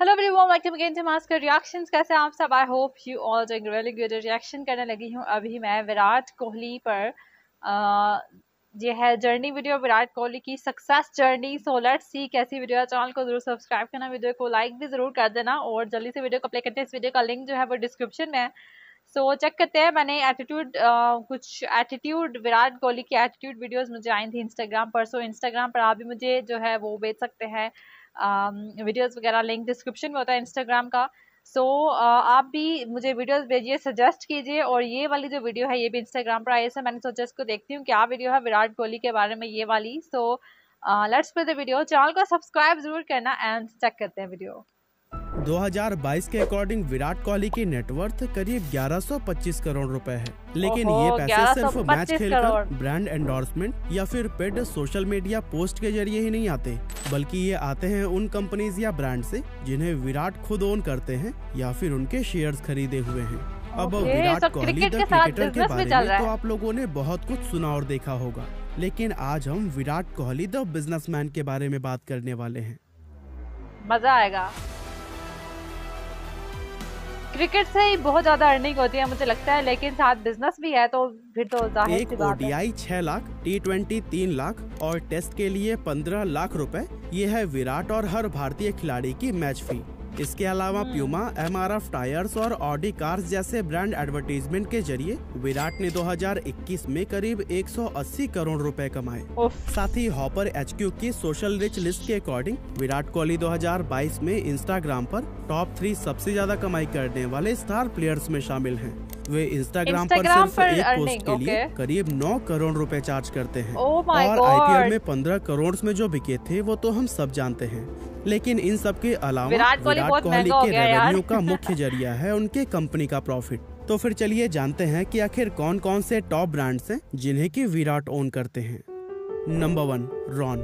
Hello everyone welcome again to Maskar reactions कैसे आप सब? I hope you all doing really good reaction करने लगी हूँ। अभी मैं विराट कोहली पर ये है जर्नी वीडियो विराट कोहली की success journey so let's see कैसी वीडियो है। चैनल को ज़रूर सब्सक्राइब करना। वीडियो को लाइक भी ज़रूर कर देना। और जल्दी से वीडियो को प्ले करते हैं। इस वीडियो का लिंक जो है वो डिस्क्रिप्शन में है। सो so, चेक करते हैं। मैंने एटीट्यूड कुछ एटीट्यूड विराट कोहली की एटीट्यूड वीडियोस मुझे आई थी इंस्टाग्राम पर। सो so, इंस्टाग्राम पर आप भी मुझे जो है वो बेच सकते हैं। वीडियोस वगैरह लिंक डिस्क्रिप्शन में होता है इंस्टाग्राम का। सो so, uh, आप भी मुझे वीडियोस भेजिए सजेस्ट कीजिए और ये वाली जो वीडियो है ये भी इंस्टाग्राम पर आई है। मैंने सोचा इसको देखती हूँ क्या वीडियो है विराट कोहली के बारे में ये वाली। So let's play the video channel को सब्सक्राइब ज़रूर करना एंड चेक करते हैं वीडियो 2022 के अकॉर्डिंग विराट कोहली की नेटवर्थ करीब 1125 करोड़ रुपए है। लेकिन ये पैसे सिर्फ़ मैच खेलकर ब्रांड एंडोर्समेंट या फिर पेड सोशल मीडिया पोस्ट के ज़रिए ही नहीं आते। बल्कि ये आते हैं उन कंपनीज़ या ब्रांड से जिन्हें विराट खुद ओन करते हैं या फिर उनके शेयर्स खरीदे हुए हैं। अब विराट कोहली द क्रिकेटर के बारे में तो आप लोगों ने बहुत कुछ सुना और देखा होगा लेकिन आज हम विराट कोहली द बिजनेसमैन के बारे में बात करने वाले हैं। मज़ा आएगा। क्रिकेट से ही बहुत ज़्यादा अर्निंग होती है मुझे लगता है लेकिन साथ बिज़नेस भी है तो फिर तो एक ओडीआई छह लाख टी ट्वेंटी तीन लाख और टेस्ट के लिए पंद्रह लाख रुपए ये है विराट और हर भारतीय खिलाड़ी की मैच फ़ी इसके अलावा Puma M R F tyres और ऑडी कार्स जैसे ब्रांड एडवर्टीजमेंट के ज़रिए विराट ने 2021 में करीब 180 करोड़ रुपए कमाए। साथ ही हॉपर एचक्यू की सोशल रिच लिस्ट के अकॉर्डिंग विराट कोहली 2022 में इंस्टाग्राम पर टॉप थ्री सबसे ज़्यादा कमाई करने वाले स्टार प्लेयर्स में शामिल हैं। वे इंस्टाग्राम पर सिर्फ़ पर एक पोस्ट के लिए करीब 9 करोड़ रुपए चार्ज करते हैं। Oh और आईपीएल में 15 करोड़ में जो बिके थे वो तो हम सब जानते हैं। लेकिन इन सब के अलावा विराट कोहली के रेवेन्यू का मुख्य ज़रिया है उनके कंपनी का प्रॉफिट तो फिर चलिए जानते हैं कि आखिर कौन कौन से टॉप ब्रांड्स हैं जिन्हें की विराट ओन करते हैं। Number one Wrogn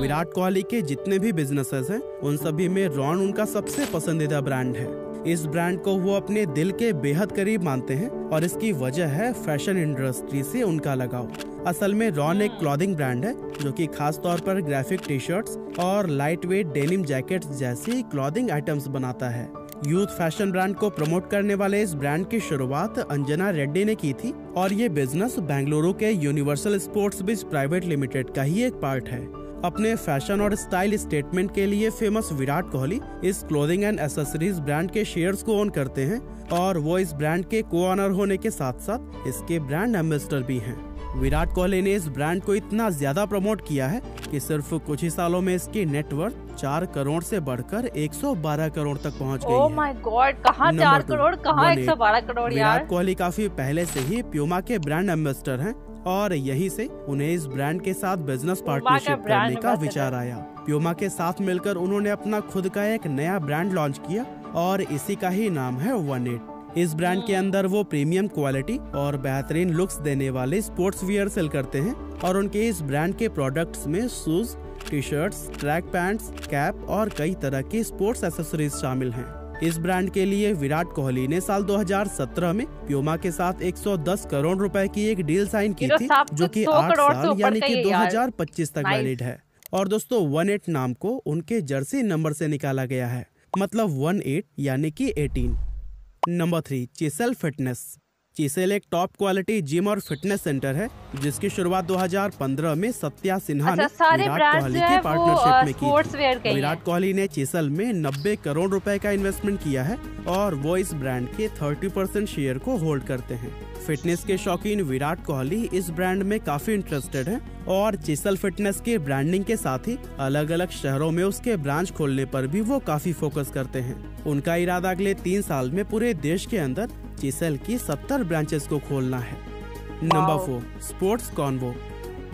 Virat Kohli के जितने भी बिजनेसेस हैं उन सभी में रॉन उनका सबसे पसंदीदा ब्रांड है। इस ब्रांड को वो अपने दिल के बेहद करीब मानते हैं और इसकी वजह है फ़ैशन इंडस्ट्री से उनका लगाव। असल में रॉन एक क्लॉथिंग ब्रांड है, जो कि खास तौर पर ग्राफिक टी शर्ट्स और लाइट वेट डेनिम जैकेट्स जैसी क्लॉथिंग आइटम्स बनाता है यूथ फ़ैशन ब्रांड को प्रमोट करने वाले इस ब्रांड की शुरुआत अंजना रेड्डी ने की थी और ये बिज़नेस बेंगलुरु के Universal Sports Biz private limited का ही एक पार्ट है अपने फ़ैशन और स्टाइल स्टेटमेंट के लिए फ़ेमस विराट कोहली इस क्लोथिंग एंड एसेसरीज ब्रांड के शेयर्स को ओन करते हैं और वो इस ब्रांड के को ऑनर होने के साथ साथ इसके ब्रांड एम्बेसडर भी हैं। विराट कोहली ने इस ब्रांड को इतना ज़्यादा प्रमोट किया है कि सिर्फ़ कुछ ही सालों में इसकी नेटवर्थ चार करोड़ से बढ़कर 112 करोड़ तक पहुँच गई oh my God, कहाँ चार करोड़ कहाँ 112 करोड़ यार? विराट कोहली काफ़ी पहले से ही प्यूमा के ब्रांड एम्बेसडर हैं और यहीं से उन्हें इस ब्रांड के साथ बिज़नेस पार्टनरशिप करने का विचार आया। प्यूमा के साथ मिलकर उन्होंने अपना खुद का एक नया ब्रांड लॉन्च किया और इसी का ही नाम है वन एट इस ब्रांड के अंदर वो प्रीमियम क्वालिटी और बेहतरीन लुक्स देने वाले स्पोर्ट्स वियर सेल करते हैं और उनके इस ब्रांड के प्रोडक्ट्स में shoes T shirts track pants cap और कई तरह के स्पोर्ट्स एसेसरीज शामिल हैं। इस ब्रांड के लिए विराट कोहली ने साल 2017 में प्योमा के साथ 110 करोड़ रुपए की एक डील साइन की थी जो कि आठ साल यानी कि 2025 तक वैलिड है। और दोस्तों वन एट नाम को उनके जर्सी नंबर से निकाला गया है। मतलब वन एट यानी कि eighteen number three Chisel fitness. Chisel एक टॉप क्वालिटी जिम और फिटनेस सेंटर है जिसकी शुरुआत 2015 में सत्या सिन्हा अच्छा, ने विराट कोहली के पार्टनरशिप में की विराट कोहली ने चीसल में 90 करोड़ रुपए का इन्वेस्टमेंट किया है और वो इस ब्रांड के 30 परसेंट शेयर को होल्ड करते हैं। फिटनेस के शौकीन विराट कोहली इस ब्रांड में काफ़ी इंटरेस्टेड है और चिसल फिटनेस के ब्रांडिंग के साथ ही अलग अलग शहरों में उसके ब्रांच खोलने पर भी वो काफ़ी फोकस करते हैं। उनका इरादा अगले तीन साल में पूरे देश के अंदर चिसल की सत्तर ब्रांचेस को खोलना है। नंबर फोर स्पोर्ट्स कॉन्वो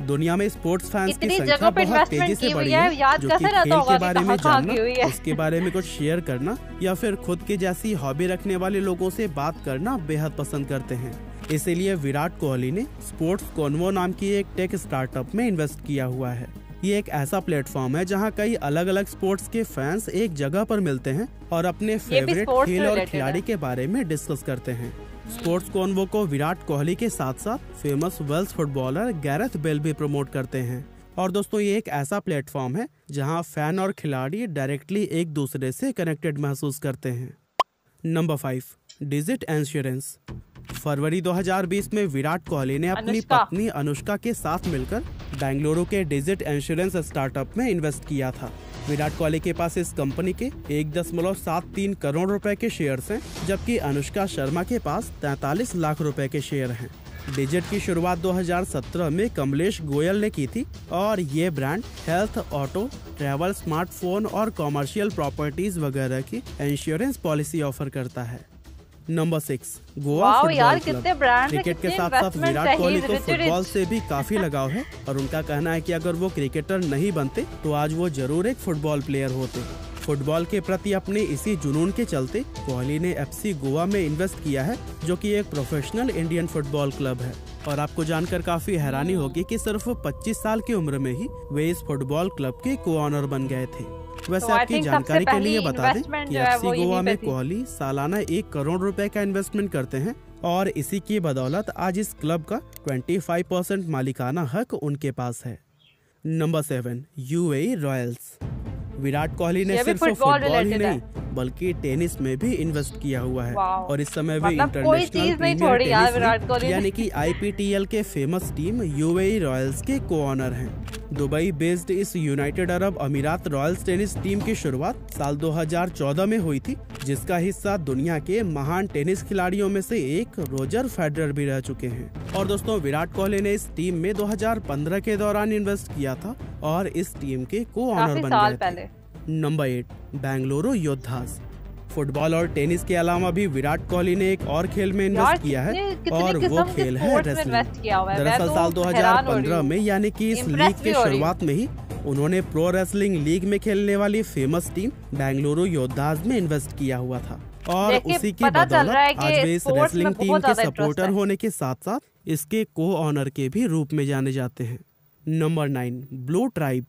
दुनिया में स्पोर्ट्स फैंस की संख्या बहुत तेज़ी से बढ़ी है जो कि खेल के बारे में जानना उसके बारे में कुछ शेयर करना या फिर खुद की जैसी हॉबी रखने वाले लोगों से बात करना बेहद पसंद करते हैं। इसीलिए विराट कोहली ने स्पोर्ट्स कॉन्वो नाम की एक टेक स्टार्टअप में इन्वेस्ट किया हुआ है। ये एक ऐसा प्लेटफॉर्म है जहाँ कई अलग अलग स्पोर्ट्स के फैंस एक जगह पर मिलते हैं और अपने फेवरेट खेल और खिलाड़ी के बारे में डिस्कस करते हैं। स्पोर्ट्स कॉन्वो को विराट कोहली के साथ साथ famous Welsh footballer Gareth Bale भी प्रमोट करते हैं। और दोस्तों ये एक ऐसा प्लेटफॉर्म है जहाँ फ़ैन और खिलाड़ी डायरेक्टली एक दूसरे से कनेक्टेड महसूस करते हैं। नंबर फाइव डिजिट इंश्योरेंस फरवरी 2020 में विराट कोहली ने अपनी पत्नी अनुष्का के साथ मिलकर बेंगलुरु के डिजिट इंश्योरेंस स्टार्टअप में इन्वेस्ट किया था। विराट कोहली के पास इस कंपनी के एक दशमलव सात तीन करोड़ रुपए के शेयर्स हैं, जबकि अनुष्का शर्मा के पास तैतालीस लाख रुपए के शेयर हैं। डिजिट की शुरुआत 2017 में कमलेश गोयल ने की थी और ये brand health auto travel smartphone और कॉमर्शियल प्रॉपर्टीज़ वगैरह की इंश्योरेंस पॉलिसी ऑफ़र करता है। Number six Goa football club. Cricket के साथ साथ विराट कोहली को फुटबॉल से भी काफ़ी लगाव है और उनका कहना है कि अगर वो क्रिकेटर नहीं बनते तो आज वो ज़रूर एक फुटबॉल प्लेयर होते। फुटबॉल के प्रति अपने इसी जुनून के चलते कोहली ने एफसी गोवा में इन्वेस्ट किया है जो कि एक प्रोफेशनल इंडियन फुटबॉल क्लब है। और आपको जानकर काफ़ी हैरानी होगी कि सिर्फ़ 25 साल की उम्र में ही वे इस फुटबॉल क्लब के को ऑनर बन गए थे। वैसे so आपकी जानकारी के लिए बता दें कि एफसी गोवा में कोहली सालाना एक करोड़ रुपए का इन्वेस्टमेंट करते हैं और इसी की बदौलत आज इस क्लब का 25 परसेंट मालिकाना हक उनके पास है। Number seven UAE Royals Virat Kohli ने सिर्फ़ फुटबॉल ही नहीं बल्कि टेनिस में भी इन्वेस्ट किया हुआ है और इस समय वे इंटरनेशनल यानी कि आईपीटीएल के फ़ेमस टीम यूएई रॉयल्स के को ऑनर हैं। दुबई बेस्ड इस United Arab Emirates Royals tennis team की शुरुआत साल 2014 में हुई थी जिसका हिस्सा दुनिया के महान टेनिस खिलाड़ियों में से एक रोजर फेडरर भी रह चुके हैं। और दोस्तों विराट कोहली ने इस टीम में 2015 के दौरान इन्वेस्ट किया था और इस टीम के को ऑनर बन गए number eight Bengaluru Yoddhas football और टेनिस के अलावा भी विराट कोहली ने एक और खेल में इन्वेस्ट किया है और वो खेल है रेसलिंग दरअसल साल 2015 में यानी कि इस लीग के शुरुआत में ही उन्होंने प्रो रेसलिंग लीग में खेलने वाली फ़ेमस टीम बेंगलुरु योद्धाज में इन्वेस्ट किया हुआ था। और उसी की बदौलत आज वे इस रेसलिंग टीम के सपोर्टर होने के साथ साथ इसके को ऑनर के भी रूप में जाने जाते हैं। Number nine Blue Tribe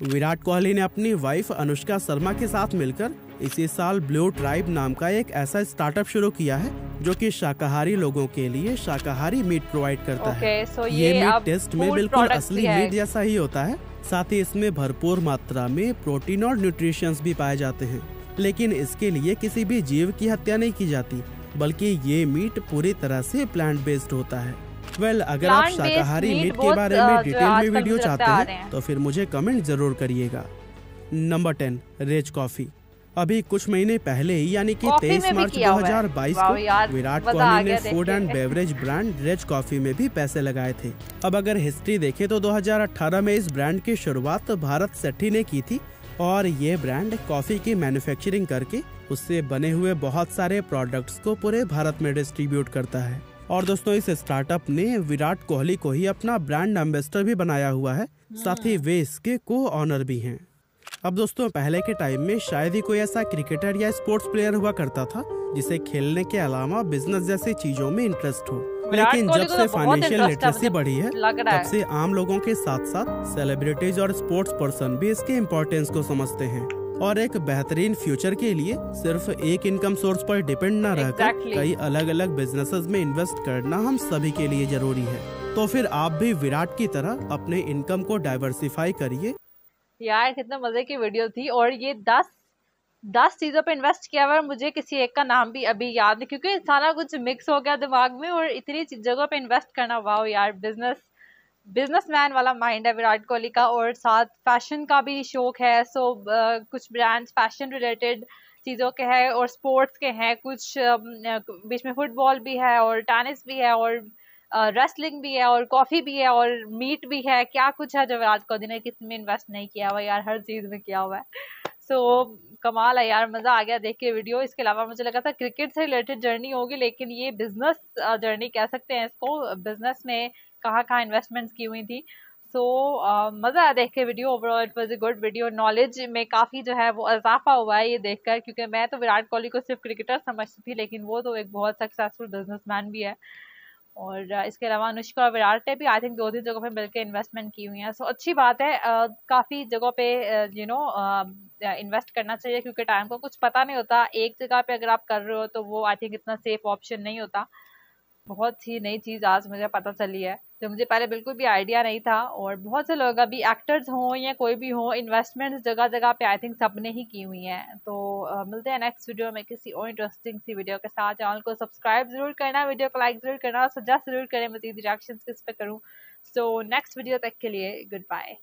Virat Kohli ने अपनी वाइफ अनुष्का शर्मा के साथ मिलकर इसी साल ब्लू ट्राइब नाम का एक ऐसा स्टार्टअप शुरू किया है जो कि शाकाहारी लोगों के लिए शाकाहारी मीट प्रोवाइड करता okay, है so ये, ये मीट टेस्ट में बिल्कुल असली मीट जैसा ही होता है। साथ ही इसमें भरपूर मात्रा में प्रोटीन और न्यूट्रिशंस भी पाए जाते हैं। लेकिन इसके लिए किसी भी जीव की हत्या नहीं की जाती बल्कि ये मीट पूरी तरह से प्लांट बेस्ड होता है। वेल well, अगर आप शाकाहारी मीट के बारे में डिटेल में वीडियो चाहते हैं तो फिर मुझे कमेंट ज़रूर करिएगा। नंबर टेन रेज कॉफ़ी अभी कुछ महीने पहले ही यानी कि 23 मार्च 2022 को विराट कोहली ने food and beverage brand Rage coffee में भी पैसे लगाए थे। अब अगर हिस्ट्री देखें तो 2018 में इस ब्रांड की शुरुआत भारत सेठी ने की थी और ये ब्रांड कॉफ़ी की मैन्युफैक्चरिंग करके उससे बने हुए बहुत सारे प्रोडक्ट्स को पूरे भारत में डिस्ट्रीब्यूट करता है। और दोस्तों इस स्टार्टअप ने विराट कोहली को ही अपना ब्रांड एम्बेसडर भी बनाया हुआ है। साथ ही वे इसके को ऑनर भी हैं। अब दोस्तों पहले के टाइम में शायद ही कोई ऐसा क्रिकेटर या स्पोर्ट्स प्लेयर हुआ करता था जिसे खेलने के अलावा बिज़नेस जैसी चीज़ों में इंटरेस्ट हो। लेकिन जब से फाइनेंशियल तो लिटरेसी बढ़ी है तब से आम लोगों के साथ साथ सेलिब्रिटीज और स्पोर्ट्स पर्सन भी इसके इम्पोर्टेंस को समझते हैं। और एक बेहतरीन फ्यूचर के लिए सिर्फ़ एक इनकम सोर्स पर डिपेंड न रहकर exactly. कई अलग अलग बिजनेसेस में इन्वेस्ट करना हम सभी के लिए ज़रूरी है तो फिर आप भी विराट की तरह अपने इनकम को डाइवर्सिफाई करिए यार कितना मज़े की वीडियो थी और ये दस दस चीज़ों पे इन्वेस्ट किया हुआ मुझे किसी एक का नाम भी अभी याद नहीं क्योंकि सारा कुछ मिक्स हो गया दिमाग में और इतनी जगहों पे इन्वेस्ट करना वाह यार बिज़नेस बिजनेसमैन वाला माइंड है विराट कोहली का और साथ फ़ैशन का भी शौक है सो so, uh, कुछ ब्रांड्स फ़ैशन रिलेटेड चीज़ों के हैं और स्पोर्ट्स के हैं कुछ uh, बीच में फुटबॉल भी है और टेनिस भी है और रेसलिंग भी है और कॉफ़ी भी है और मीट भी है। क्या कुछ है जो विराट कोहली ने किसमें इन्वेस्ट नहीं किया हुआ यार हर चीज़ में किया हुआ है। सो so, कमाल है यार मज़ा आ गया देख के वीडियो इसके अलावा मुझे लगा था क्रिकेट से रिलेटेड जर्नी होगी लेकिन ये बिज़नेस जर्नी कह सकते हैं इसको बिज़नेस में कहाँ कहाँ इन्वेस्टमेंट्स की हुई थी। सो मज़ा आया देख के video overall it was a good video knowledge में काफ़ी जो है वो इजाफा हुआ है ये देखकर क्योंकि मैं तो विराट कोहली को सिर्फ़ क्रिकेटर समझती थी लेकिन वो तो एक बहुत सक्सेसफुल बिजनेसमैन भी है। और इसके अलावा अनुष्का और विराट ने भी आई थिंक दो तीन जगहों पे मिलकर इन्वेस्टमेंट की हुई है। सो so, अच्छी बात है काफ़ी जगहों पे यू नो इन्वेस्ट करना चाहिए क्योंकि टाइम को कुछ पता नहीं होता। एक जगह पे अगर आप कर रहे हो तो वो आई थिंक इतना सेफ़ ऑप्शन नहीं होता। बहुत ही नई चीज़ आज मुझे पता चली है जो मुझे पहले बिल्कुल भी आइडिया नहीं था और बहुत से लोग अभी एक्टर्स हों या कोई भी हो इन्वेस्टमेंट जगह जगह पे आई थिंक सबने ही की हुई हैं। तो uh, मिलते हैं नेक्स्ट वीडियो में किसी और इंटरेस्टिंग सी वीडियो के साथ। चैनल को सब्सक्राइब ज़रूर करना वीडियो को लाइक ज़रूर करना और सजेस्ट ज़रूर करें मजीद रिएक्शन किस पे करूँ। सो नेक्स्ट वीडियो तक के लिए गुड बाय